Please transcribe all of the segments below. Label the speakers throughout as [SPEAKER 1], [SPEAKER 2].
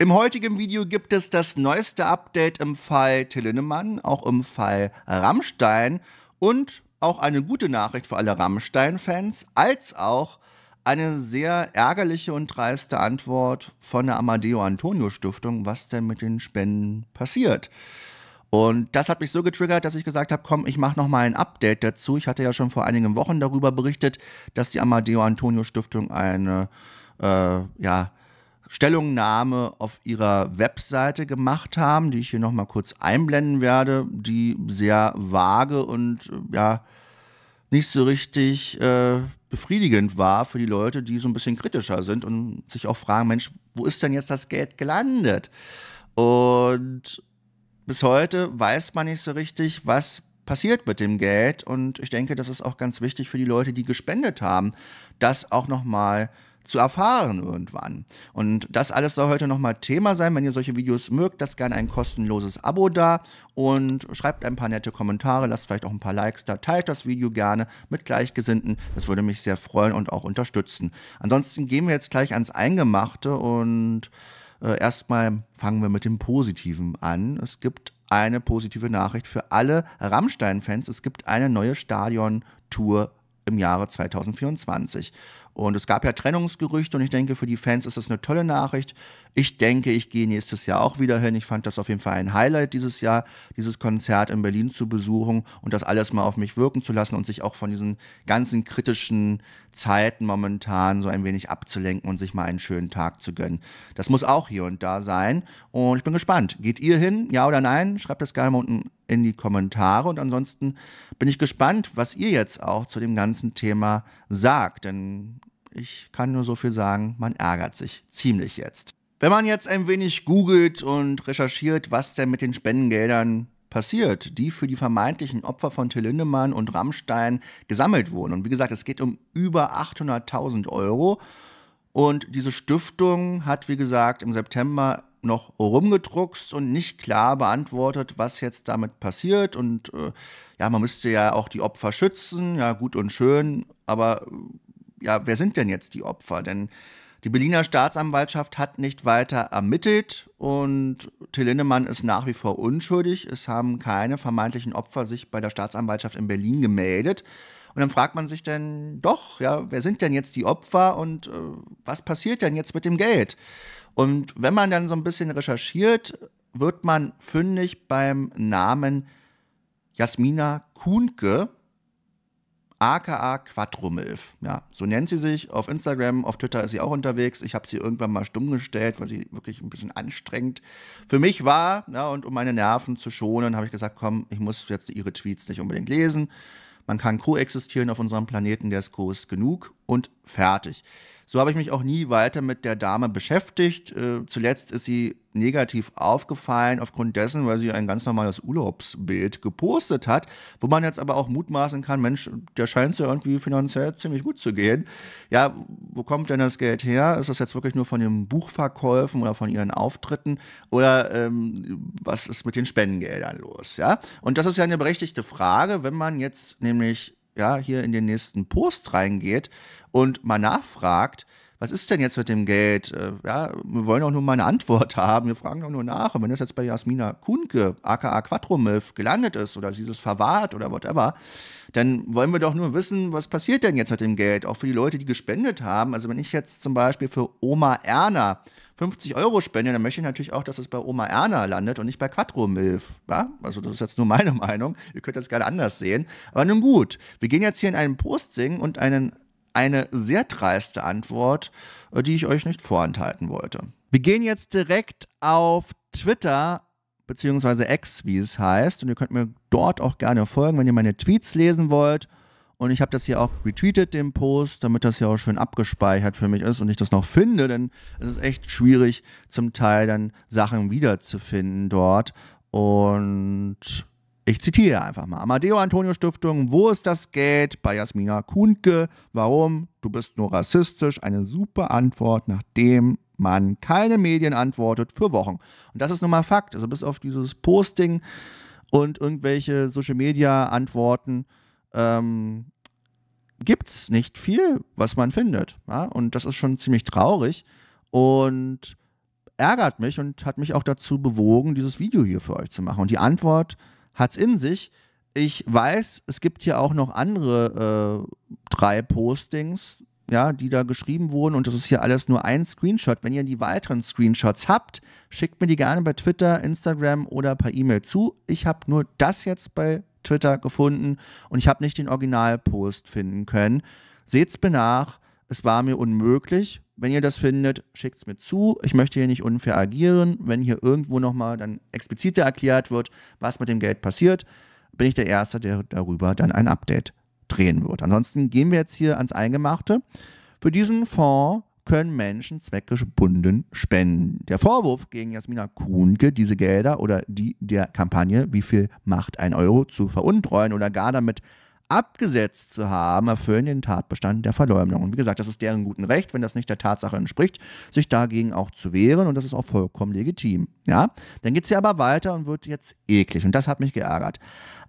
[SPEAKER 1] Im heutigen Video gibt es das neueste Update im Fall Till Lindemann, auch im Fall Rammstein und auch eine gute Nachricht für alle Rammstein-Fans, als auch eine sehr ärgerliche und dreiste Antwort von der Amadeo Antonio Stiftung, was denn mit den Spenden passiert. Und das hat mich so getriggert, dass ich gesagt habe, komm, ich mache noch mal ein Update dazu. Ich hatte ja schon vor einigen Wochen darüber berichtet, dass die Amadeo Antonio Stiftung eine äh, ja, Stellungnahme auf ihrer Webseite gemacht haben, die ich hier nochmal kurz einblenden werde, die sehr vage und äh, ja nicht so richtig äh, befriedigend war für die Leute, die so ein bisschen kritischer sind und sich auch fragen, Mensch, wo ist denn jetzt das Geld gelandet? Und bis heute weiß man nicht so richtig, was passiert mit dem Geld. Und ich denke, das ist auch ganz wichtig für die Leute, die gespendet haben, das auch nochmal mal zu erfahren irgendwann. Und das alles soll heute nochmal Thema sein. Wenn ihr solche Videos mögt, lasst gerne ein kostenloses Abo da und schreibt ein paar nette Kommentare, lasst vielleicht auch ein paar Likes da, teilt das Video gerne mit Gleichgesinnten. Das würde mich sehr freuen und auch unterstützen. Ansonsten gehen wir jetzt gleich ans Eingemachte und erstmal fangen wir mit dem Positiven an. Es gibt eine positive Nachricht für alle Rammstein-Fans. Es gibt eine neue Stadion-Tour im Jahre 2024. Und es gab ja Trennungsgerüchte und ich denke, für die Fans ist das eine tolle Nachricht. Ich denke, ich gehe nächstes Jahr auch wieder hin. Ich fand das auf jeden Fall ein Highlight dieses Jahr, dieses Konzert in Berlin zu besuchen und das alles mal auf mich wirken zu lassen und sich auch von diesen ganzen kritischen Zeiten momentan so ein wenig abzulenken und sich mal einen schönen Tag zu gönnen. Das muss auch hier und da sein und ich bin gespannt. Geht ihr hin, ja oder nein? Schreibt das gerne mal unten in die Kommentare und ansonsten bin ich gespannt, was ihr jetzt auch zu dem ganzen Thema sagt, denn ich kann nur so viel sagen, man ärgert sich ziemlich jetzt. Wenn man jetzt ein wenig googelt und recherchiert, was denn mit den Spendengeldern passiert, die für die vermeintlichen Opfer von Till Lindemann und Rammstein gesammelt wurden. Und wie gesagt, es geht um über 800.000 Euro. Und diese Stiftung hat, wie gesagt, im September noch rumgedruckst und nicht klar beantwortet, was jetzt damit passiert. Und äh, ja, man müsste ja auch die Opfer schützen, ja, gut und schön, aber ja, wer sind denn jetzt die Opfer? Denn die Berliner Staatsanwaltschaft hat nicht weiter ermittelt und Till Lindemann ist nach wie vor unschuldig. Es haben keine vermeintlichen Opfer sich bei der Staatsanwaltschaft in Berlin gemeldet. Und dann fragt man sich denn doch, ja, wer sind denn jetzt die Opfer und äh, was passiert denn jetzt mit dem Geld? Und wenn man dann so ein bisschen recherchiert, wird man fündig beim Namen Jasmina Kuhnke aka Quattromilf. Ja, so nennt sie sich. Auf Instagram, auf Twitter ist sie auch unterwegs. Ich habe sie irgendwann mal stumm gestellt, weil sie wirklich ein bisschen anstrengend für mich war. Ja, und um meine Nerven zu schonen, habe ich gesagt, komm, ich muss jetzt ihre Tweets nicht unbedingt lesen. Man kann koexistieren auf unserem Planeten, der ist groß genug und fertig. So habe ich mich auch nie weiter mit der Dame beschäftigt. Äh, zuletzt ist sie negativ aufgefallen aufgrund dessen, weil sie ein ganz normales Urlaubsbild gepostet hat, wo man jetzt aber auch mutmaßen kann, Mensch, der scheint ja irgendwie finanziell ziemlich gut zu gehen. Ja, wo kommt denn das Geld her? Ist das jetzt wirklich nur von den Buchverkäufen oder von ihren Auftritten oder ähm, was ist mit den Spendengeldern los? Ja, und das ist ja eine berechtigte Frage, wenn man jetzt nämlich ja hier in den nächsten Post reingeht und mal nachfragt, was ist denn jetzt mit dem Geld? Äh, ja, wir wollen auch nur mal eine Antwort haben. Wir fragen doch nur nach. Und wenn das jetzt bei Jasmina Kuhnke, aka Quattromilf, gelandet ist oder sie es verwahrt oder whatever, dann wollen wir doch nur wissen, was passiert denn jetzt mit dem Geld? Auch für die Leute, die gespendet haben. Also wenn ich jetzt zum Beispiel für Oma Erna 50 Euro spende, dann möchte ich natürlich auch, dass es bei Oma Erna landet und nicht bei Quattromilf. Ja? Also das ist jetzt nur meine Meinung. Ihr könnt das gerne anders sehen. Aber nun gut, wir gehen jetzt hier in einen Posting und einen eine sehr dreiste Antwort, äh, die ich euch nicht vorenthalten wollte. Wir gehen jetzt direkt auf Twitter beziehungsweise X, wie es heißt. Und ihr könnt mir dort auch gerne folgen, wenn ihr meine Tweets lesen wollt. Und ich habe das hier auch retweetet, den Post, damit das hier auch schön abgespeichert für mich ist und ich das noch finde, denn es ist echt schwierig, zum Teil dann Sachen wiederzufinden dort. Und ich zitiere einfach mal. Amadeo Antonio Stiftung, wo ist das Geld? Bei Jasmina Kuhnke. Warum? Du bist nur rassistisch. Eine super Antwort, nachdem man keine Medien antwortet für Wochen. Und das ist nun mal Fakt. Also bis auf dieses Posting und irgendwelche Social Media Antworten ähm, gibt es nicht viel, was man findet. Ja? Und das ist schon ziemlich traurig. Und ärgert mich und hat mich auch dazu bewogen, dieses Video hier für euch zu machen. Und die Antwort hat es in sich. Ich weiß, es gibt hier auch noch andere äh, drei Postings, ja, die da geschrieben wurden und das ist hier alles nur ein Screenshot. Wenn ihr die weiteren Screenshots habt, schickt mir die gerne bei Twitter, Instagram oder per E-Mail zu. Ich habe nur das jetzt bei Twitter gefunden und ich habe nicht den Originalpost finden können. Seht's mir nach, es war mir unmöglich. Wenn ihr das findet, schickt es mir zu. Ich möchte hier nicht unfair agieren. Wenn hier irgendwo nochmal dann expliziter erklärt wird, was mit dem Geld passiert, bin ich der Erste, der darüber dann ein Update drehen wird. Ansonsten gehen wir jetzt hier ans Eingemachte. Für diesen Fonds können Menschen zweckgebunden spenden. Der Vorwurf gegen Jasmina Kuhnke, diese Gelder oder die der Kampagne, wie viel macht ein Euro, zu veruntreuen oder gar damit abgesetzt zu haben, erfüllen den Tatbestand der Verleumdung. Und wie gesagt, das ist deren guten Recht, wenn das nicht der Tatsache entspricht, sich dagegen auch zu wehren und das ist auch vollkommen legitim. Ja? Dann geht es ja aber weiter und wird jetzt eklig und das hat mich geärgert.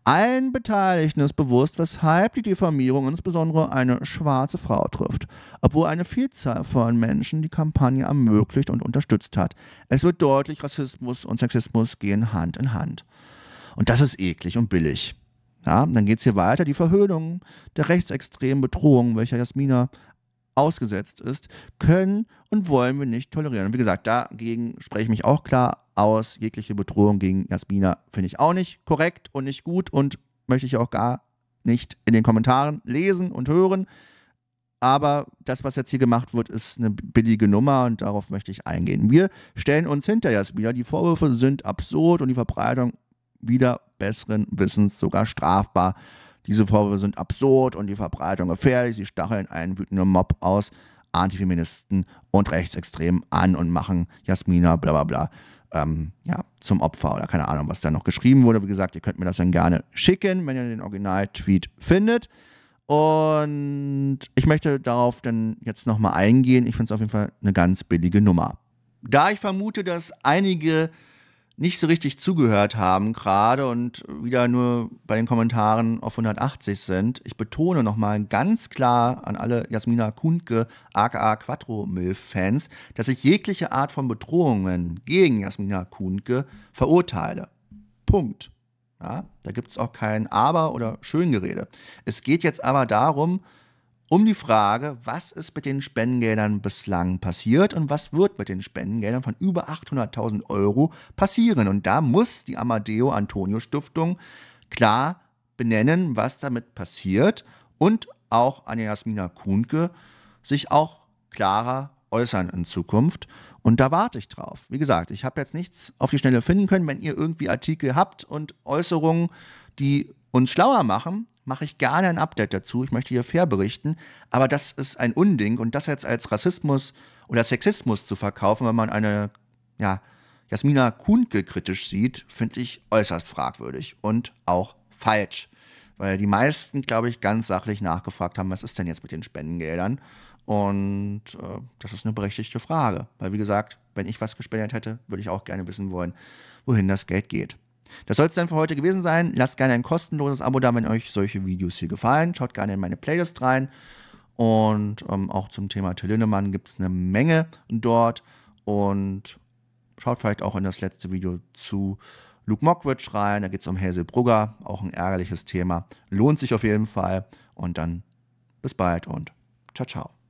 [SPEAKER 1] Allen Beteiligten ist bewusst, weshalb die Diffamierung insbesondere eine schwarze Frau trifft, obwohl eine Vielzahl von Menschen die Kampagne ermöglicht und unterstützt hat. Es wird deutlich, Rassismus und Sexismus gehen Hand in Hand. Und das ist eklig und billig. Ja, dann geht es hier weiter. Die Verhöhnung der rechtsextremen Bedrohung, welcher Jasmina ausgesetzt ist, können und wollen wir nicht tolerieren. Und wie gesagt, dagegen spreche ich mich auch klar aus. Jegliche Bedrohung gegen Jasmina finde ich auch nicht korrekt und nicht gut und möchte ich auch gar nicht in den Kommentaren lesen und hören. Aber das, was jetzt hier gemacht wird, ist eine billige Nummer und darauf möchte ich eingehen. Wir stellen uns hinter Jasmina. Die Vorwürfe sind absurd und die Verbreitung wieder besseren Wissens sogar strafbar. Diese Vorwürfe sind absurd und die Verbreitung gefährlich. Sie stacheln einen wütenden Mob aus Antifeministen und Rechtsextremen an und machen Jasmina bla bla bla ähm, ja, zum Opfer oder keine Ahnung, was da noch geschrieben wurde. Wie gesagt, ihr könnt mir das dann gerne schicken, wenn ihr den Original-Tweet findet. Und ich möchte darauf dann jetzt nochmal eingehen. Ich finde es auf jeden Fall eine ganz billige Nummer. Da ich vermute, dass einige nicht so richtig zugehört haben gerade und wieder nur bei den Kommentaren auf 180 sind. Ich betone nochmal ganz klar an alle Jasmina Kundke, aka Quattro Milf-Fans, dass ich jegliche Art von Bedrohungen gegen Jasmina Kundke verurteile. Punkt. Ja, da gibt es auch kein Aber oder Schöngerede. Es geht jetzt aber darum, um die Frage, was ist mit den Spendengeldern bislang passiert und was wird mit den Spendengeldern von über 800.000 Euro passieren. Und da muss die Amadeo Antonio Stiftung klar benennen, was damit passiert und auch Anja Jasmina Kuhnke sich auch klarer äußern in Zukunft. Und da warte ich drauf. Wie gesagt, ich habe jetzt nichts auf die Schnelle finden können. Wenn ihr irgendwie Artikel habt und Äußerungen, die uns schlauer machen, mache ich gerne ein Update dazu. Ich möchte hier fair berichten. Aber das ist ein Unding und das jetzt als Rassismus oder Sexismus zu verkaufen, wenn man eine, ja, Jasmina Kuhnke kritisch sieht, finde ich äußerst fragwürdig und auch falsch. Weil die meisten, glaube ich, ganz sachlich nachgefragt haben, was ist denn jetzt mit den Spendengeldern? Und äh, das ist eine berechtigte Frage. Weil, wie gesagt, wenn ich was gespendet hätte, würde ich auch gerne wissen wollen, wohin das Geld geht. Das soll es dann für heute gewesen sein. Lasst gerne ein kostenloses Abo da, wenn euch solche Videos hier gefallen. Schaut gerne in meine Playlist rein. Und ähm, auch zum Thema Till Lindemann gibt es eine Menge dort. Und schaut vielleicht auch in das letzte Video zu Luke Mockridge rein. Da geht es um Hazel Brugger. Auch ein ärgerliches Thema. Lohnt sich auf jeden Fall. Und dann bis bald und ciao, ciao.